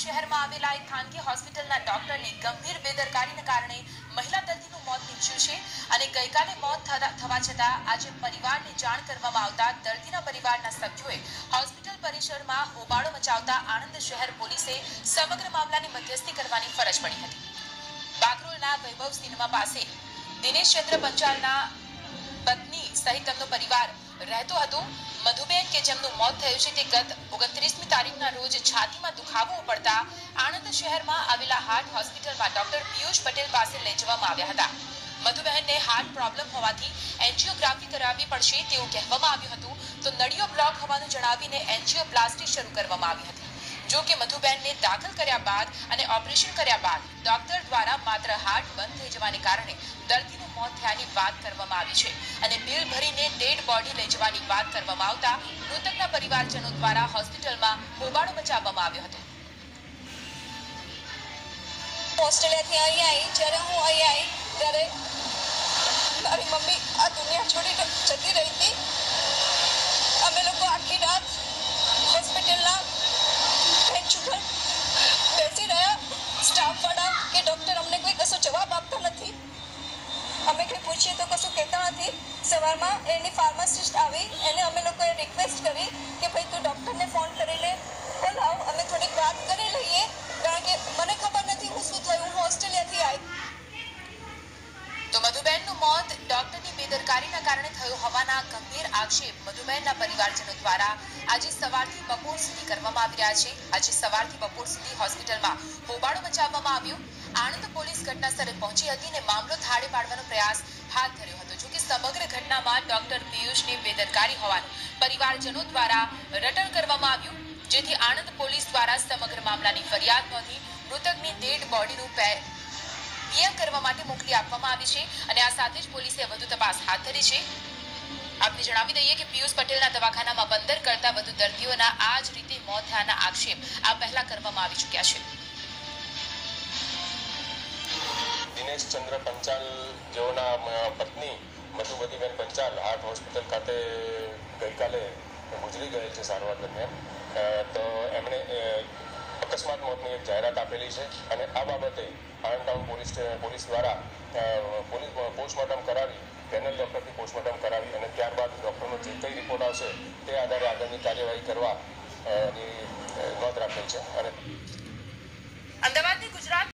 શહેરમાં આવેલા એક ખાનગી હોસ્પિટલના ડોક્ટરની ગંભીર બેદરકારીને કારણે મહિલા દર્દીનું મોત નીપજ્યું છે અને ગઈકાલે મોત થવા છતાં આજે પરિવારને જાણ કરવામાં આવતા દર્દીના પરિવારના સભ્યોએ હોસ્પિટલ પરિસરમાં હોબાળો મચાવતા આણંદ શહેર પોલીસે સમગ્ર મામલાની મધ્યસ્થી કરવાની ફરજ પડી હતી. બાકરોલના વૈભવ સિનેમા પાસે દિનેશ ચંદ્ર પંચાલના પત્ની સહિત તેમનો પરિવાર રહેતો હતો. મધુબેન કે જેમનું મોત થયું છે તે ગત ઓગણત્રીસમી તારીખના રોજ છાતીમાં દુખાવો પડતા આણંદ શહેરમાં આવેલા હાર્ટ હોસ્પિટલમાં ડોક્ટર પિયુષ પટેલ પાસે લઈ જવામાં આવ્યા હતા. મધુબહેનને હાર્ટ પ્રોબ્લેમ હોવાથી એન્જિયોગ્રાફી કરાવવી પડશે તેવું કહેવામાં આવ્યું હતું. તો નળીઓ બ્લોક હોવાનું જણાવીને એન્જિયોપ્લાસ્ટી શરૂ કરવામાં આવી હતી. જો કે મધુબેનને દાખલ કર્યા બાદ અને ઓપરેશન કર્યા બાદ ડોક્ટર દ્વારા માત્ર હાર્ટ બંધ થઈ જવાને કારણે દર્દીનું મોત થયાની વાત કરવામાં આવી છે. અને બિલ ભરીને ડેડ બોડી લઈ જવાની વાત કરવામાં આવતા મૃતકના પરિવારજનો દ્વારા હોસ્પિટલમાં હોબાળો મચાવવામાં આવ્યો હતો. ઓસ્ટ્રેલિયાથી અહીં આવી, જ્યારે હું અહીં આવી, ત્યારે મારી મમ્મી આ દુનિયા છોડીને જતી રહી હતી. અમે લોકો આખી રાત હોસ્પિટલના બેન્ચ ઉપર બેસી રહ્યા સ્ટાફવાળા કે ડૉક્ટર અમને કોઈ કશો જવાબ આપતા નથી. અમે કંઈ પૂછીએ તો કશું કહેતા નથી. સવારમાં એની ફાર્માસિસ્ટ આવી, એને અમે લોકોએ રિક્વેસ્ટ કરી કારણે થયો હોવાના ગંભીર આક્ષેપ મધુમેહના પરિવારજનો દ્વારા આજે સવારથી બપોર સુધી કરવામાં આવી રહ્યા છે. આજે સવારથી બપોર સુધી હોસ્પિટલમાં હોબાળો મચાવવામાં આવ્યો. આણંદ પોલીસ ઘટના સ્થળે પહોંચી હતી અને મામલો થાળે પાડવાનો પ્રયાસ હાથ ધર્યો હતો. જોકે સમગ્ર ઘટનામાં ડોક્ટર પિયુષની બેદરકારી હોવાનું પરિવારજનો દ્વારા રટણ કરવામાં આવ્યું. જેથી આણંદ પોલીસ દ્વારા સમગ્ર મામલાની ફરિયાદ નોંધી મૃતકની ડેડ બોડીનું પીએમ કરવા માટે મોકલી આપવામાં આવી છે અને આ સાથે જ પોલીસે વધુ તપાસ હાથ ધરી છે. આપને જણાવી દઈએ કે પિયુષ પટેલના દવાખાનામાં પંદર કરતા વધુ દર્દીઓના આ જ રીતે મોત થયાના આક્ષેપ આ પહેલા કરવામાં આવી ચૂક્યા છે. દિનેશ ચંદ્ર પંચાલ જેઓના પત્ની મધુમતીબેન પંચાલ હાર્ટ હોસ્પિટલ ખાતે ગઈકાલે ગુજરી ગયેલ છે સારવાર દરમિયાન. તો એમણે અકસ્માત મોતની એક જાહેરાત આપેલી છે અને આ બાબતે આણંદ ટાઉન પોલીસ પોલીસ દ્વારા પોલીસ પોસ્ટમોર્ટમ કરાવી, પેનલ ડૉક્ટરથી પોસ્ટમોર્ટમ કરાવી અને ત્યારબાદ ડૉક્ટરનો જે કંઈ રિપોર્ટ આવશે તે આધારે આગળની કાર્યવાહી કરવા